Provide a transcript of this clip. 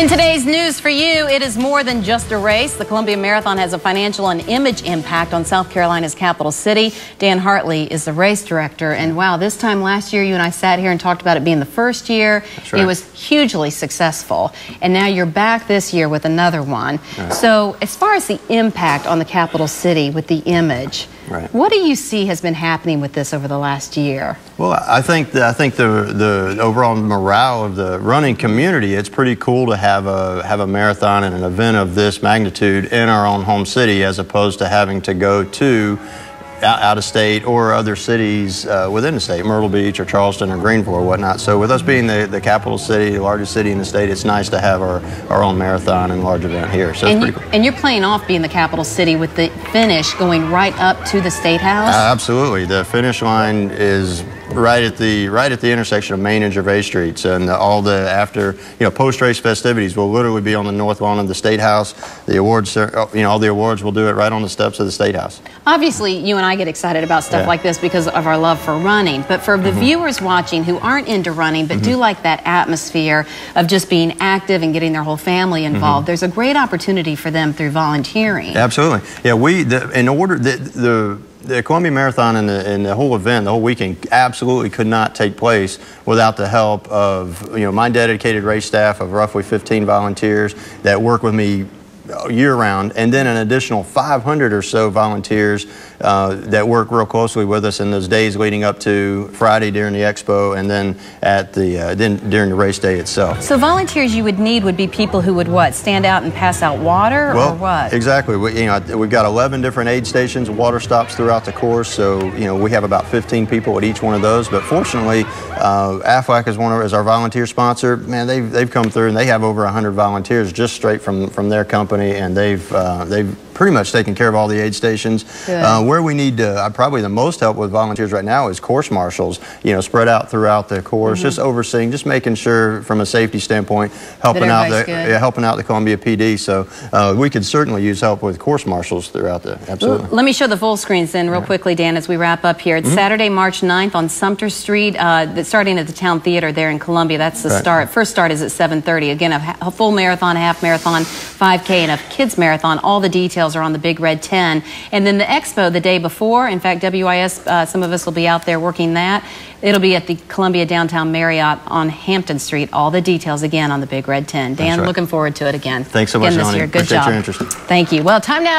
In today's news for you, it is more than just a race. The Columbia Marathon has a financial and image impact on South Carolina's capital city. Dan Hartley is the race director. And wow, this time last year, you and I sat here and talked about it being the first year. Right. It was hugely successful. And now you're back this year with another one. Right. So, as far as the impact on the capital city with the image, Right. what do you see has been happening with this over the last year? Well, I think the, I think the the overall morale of the running community. It's pretty cool to have a have a marathon and an event of this magnitude in our own home city, as opposed to having to go to out, out of state or other cities uh, within the state, Myrtle Beach or Charleston or Greenville or whatnot. So with us being the, the capital city, the largest city in the state, it's nice to have our, our own marathon and large event here. So And, you, cool. and you're playing off being the capital city with the finish going right up to the State House. Uh, absolutely, the finish line is right at the right at the intersection of Main and Gervais Streets, and uh, all the after you know post race festivities will literally be on the north lawn of the State House. The awards, oh, you know, all the awards will do it right on the steps of the State House. Obviously, you and I get excited about stuff Yeah. like this because of our love for running. But for the mm-hmm. viewers watching who aren't into running but do mm-hmm. like that atmosphere of just being active and getting their whole family mm-hmm. involved, there's a great opportunity for them through volunteering. Absolutely, yeah. We the, in order the, the the Columbia Marathon and the, and the whole event, the whole weekend, absolutely could not take place without the help of you know my dedicated race staff of roughly 15 volunteers that work with me year round, and then an additional 500 or so volunteers uh, that work real closely with us in those days leading up to Friday during the expo, and then at the uh, then during the race day itself. So volunteers you would need would be people who would what? Stand out and pass out water Well, or what? exactly. We, you know, we've got 11 different aid stations, water stops throughout the course. So, you know, we have about 15 people at each one of those. But fortunately, uh, AFLAC is one of as our volunteer sponsor. Man, they've they've come through and they have over 100 volunteers just straight from from their company, and they've uh, they've pretty much taken care of all the aid stations. Uh, where we need uh, probably the most help with volunteers right now is course marshals. You know, spread out throughout the course, Mm-hmm. just overseeing, just making sure from a safety standpoint, helping out the helping out the Columbia PD. So uh, we could certainly use help with course marshals throughout the absolutely. Let me show the full screens then real quickly, Dan, as we wrap up here. It's Mm-hmm. Saturday, March 9th on Sumter Street, uh, starting at the Town Theater there in Columbia. That's the Right. start. First start is at 7.30. Again, a, a full marathon, a half marathon, 5K, and a kids marathon. All the details are on the Big Red 10. And then the expo the day before. In fact, WIS, uh, some of us will be out there working that. It'll be at the Columbia Downtown Marriott on Hampton Street. All the details again on the Big Red 10. Dan, right. looking forward to it again. Thanks so much, again this Melanie. year. Good Appreciate job. your interest. Thank you. Well, time now.